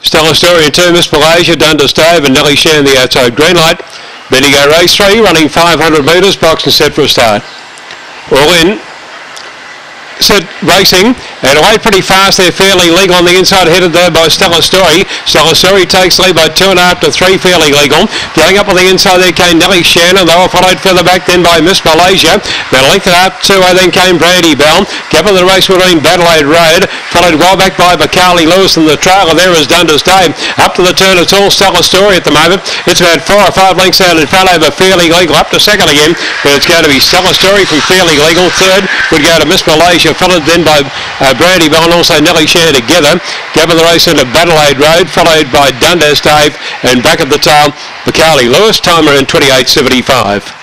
Stella Story in two, Miss Malaysia, Dundas Dave and Nelly Shan the outside green light. Bendigo race three, running 500 metres, box and set for a start. All in. Set racing and away pretty fast. They're fairly legal on the inside, headed there by Stella Story. Stella Story takes lead by two and a half to three, fairly legal. Going up on the inside there came Nelly Shannon. They were followed further back then by Miss Malaysia. Then linked it up two way, then came Brandy Bell. Gap of the race between Adelaide Road, followed well back by Bacali Lewis, and the trailer there is Dundas Dave. Up to the turn, it's all Stella Story at the moment. It's about four or five lengths out in front over Fairly Legal. Up to second again, but it's going to be Stella Story from Fairly Legal. Third would go to Miss Malaysia, followed then by uh, Brandy Bell and also Nelly Share together. Gavin the race into Adelaide Road, followed by Dundas Dave, and back at the tail, Bacali Lewis, timer in 28.75.